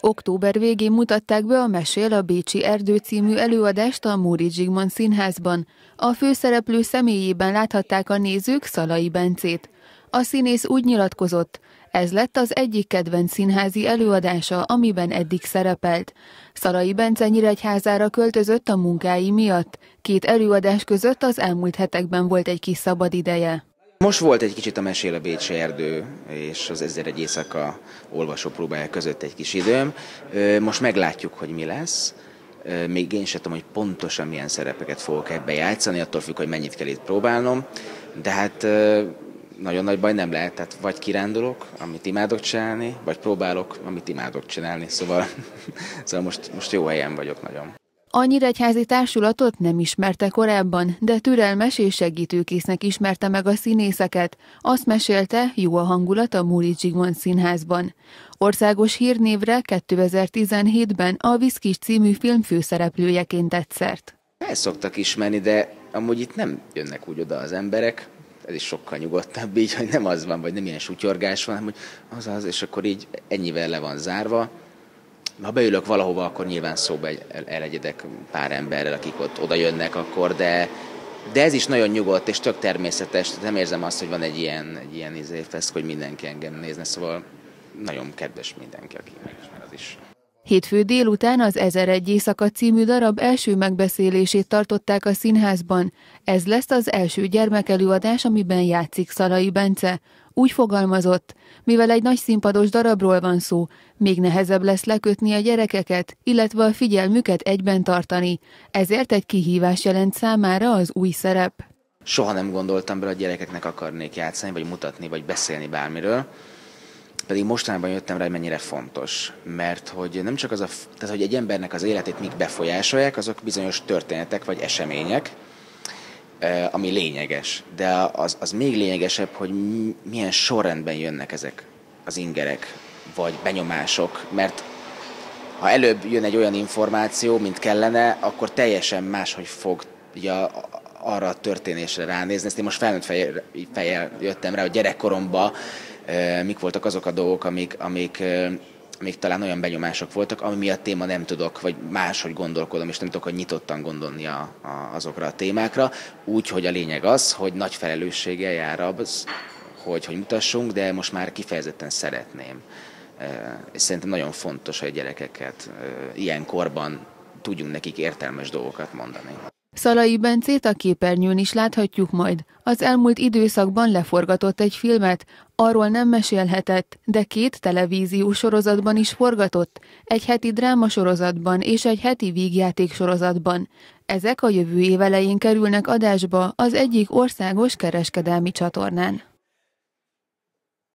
Október végén mutatták be a Mesél a Bécsi Erdő című előadást a Móri Zsigmond Színházban. A főszereplő személyében láthatták a nézők Szalai Bencét. A színész úgy nyilatkozott, ez lett az egyik kedvenc színházi előadása, amiben eddig szerepelt. Szalai Bence Nyíregyházára költözött a munkái miatt. Két előadás között az elmúlt hetekben volt egy kis szabad ideje. Most volt egy kicsit a Mesél a Bécsi Erdő és az Ezer egy éjszaka olvasó próbája között egy kis időm. Most meglátjuk, hogy mi lesz. Még én sem tudom, hogy pontosan milyen szerepeket fogok ebbe játszani, attól függ, hogy mennyit kell itt próbálnom. De hát nagyon nagy baj nem lehet, tehát vagy kirándulok, amit imádok csinálni, vagy próbálok, amit imádok csinálni, szóval, szóval most, most jó helyen vagyok nagyon. A Nyíregyházi Társulatot nem ismerte korábban, de türelmes és segítőkésznek ismerte meg a színészeket. Azt mesélte, jó a hangulat a Múri Zsigmond Színházban. Országos hírnévre 2017-ben a Viszkis című film főszereplőjeként tett szert. El szoktak ismerni, de amúgy itt nem jönnek úgy oda az emberek, ez is sokkal nyugodtabb így, hogy nem az van, vagy nem ilyen sutyorgás van, hanem hogy az az, és akkor így ennyivel le van zárva ha beülök valahova, akkor nyilván szóba elegyedek pár emberrel, akik ott oda jönnek akkor, de, de ez is nagyon nyugodt és tök természetes, nem érzem azt, hogy van egy ilyen, egy ilyen izéfesz, hogy mindenki engem nézne, szóval nagyon kedves mindenki, aki megismer az is. Hétfő délután az egy éjszaka című darab első megbeszélését tartották a színházban. Ez lesz az első gyermekelőadás, amiben játszik Szalai Bence. Úgy fogalmazott, mivel egy nagy színpados darabról van szó, még nehezebb lesz lekötni a gyerekeket, illetve a figyelmüket egyben tartani, ezért egy kihívás jelent számára az új szerep. Soha nem gondoltam bele, hogy gyerekeknek akarnék játszani, vagy mutatni, vagy beszélni bármiről. Pedig mostanában jöttem rá, hogy mennyire fontos, mert hogy nem csak az a, tehát hogy egy embernek az életét mik befolyásolják, azok bizonyos történetek vagy események, ami lényeges. De az, az még lényegesebb, hogy milyen sorrendben jönnek ezek az ingerek, vagy benyomások, mert ha előbb jön egy olyan információ, mint kellene, akkor teljesen máshogy fog ja, arra a történésre ránézni. Ezt én most felnőtt fejjel, jöttem rá, hogy gyerekkoromban mik voltak azok a dolgok, amik, amik, amik talán olyan benyomások voltak, ami miatt téma nem tudok, vagy máshogy gondolkodom, és nem tudok, hogy nyitottan gondolni a, a, azokra a témákra. Úgy, hogy a lényeg az, hogy nagy felelősséggel jár az, hogy, hogy mutassunk, de most már kifejezetten szeretném. És szerintem nagyon fontos, hogy a gyerekeket ilyen korban tudjunk nekik értelmes dolgokat mondani. Szalai Bencét a képernyőn is láthatjuk majd. Az elmúlt időszakban leforgatott egy filmet, arról nem mesélhetett, de két televíziós sorozatban is forgatott, egy heti drámasorozatban és egy heti vígjáték sorozatban. Ezek a jövő év elején kerülnek adásba az egyik országos kereskedelmi csatornán.